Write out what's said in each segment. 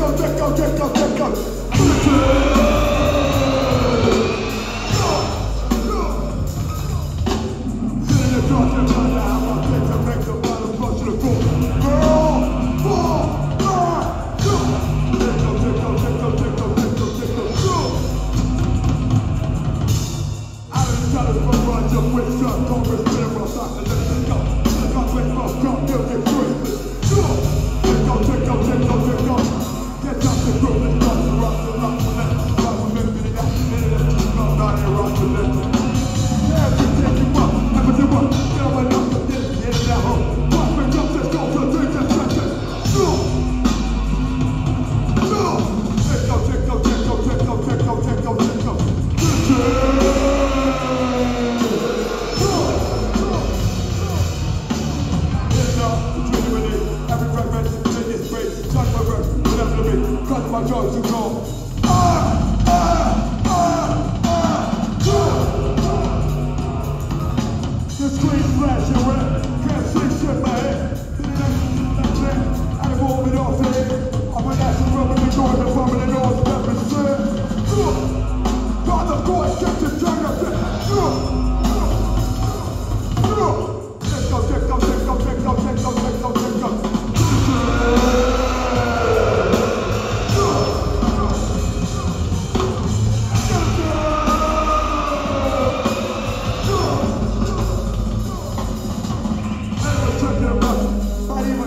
That's what I'm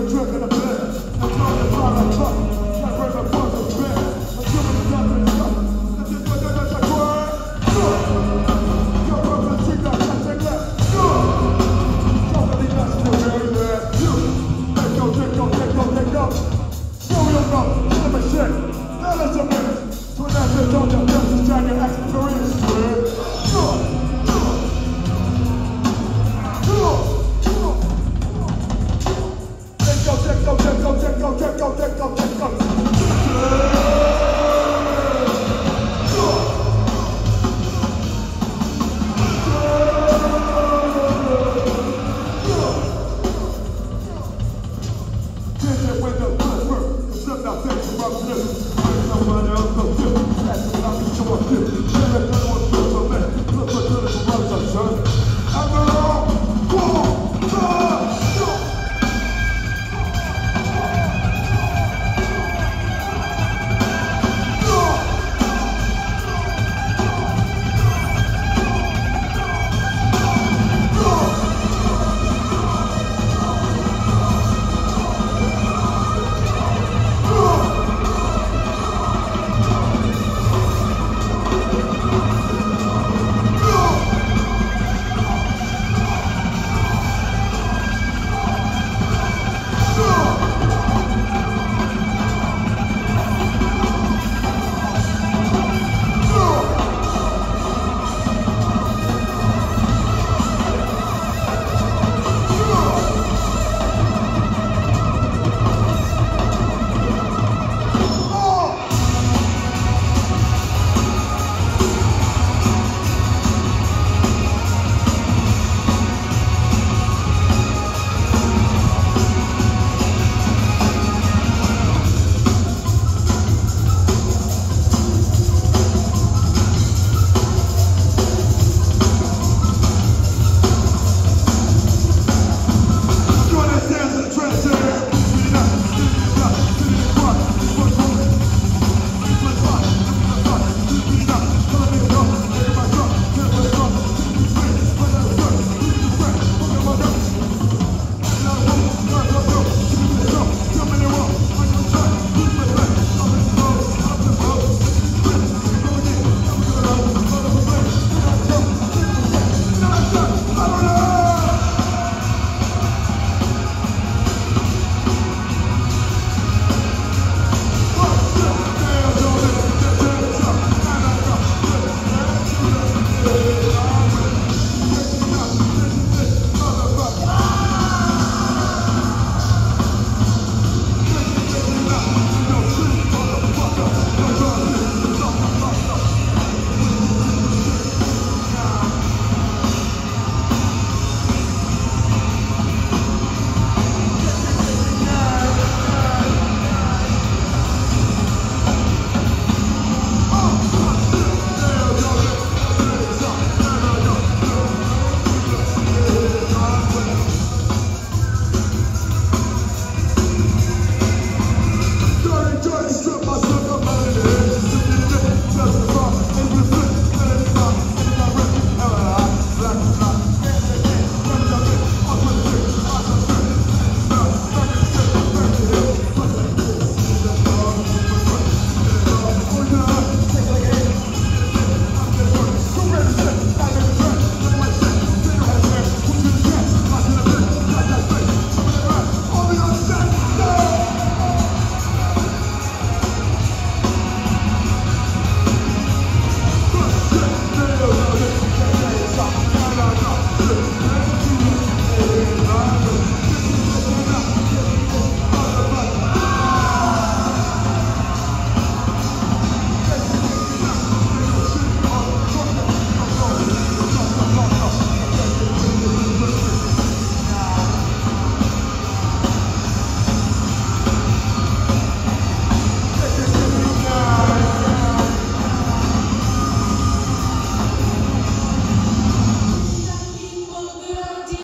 Jordan Oh,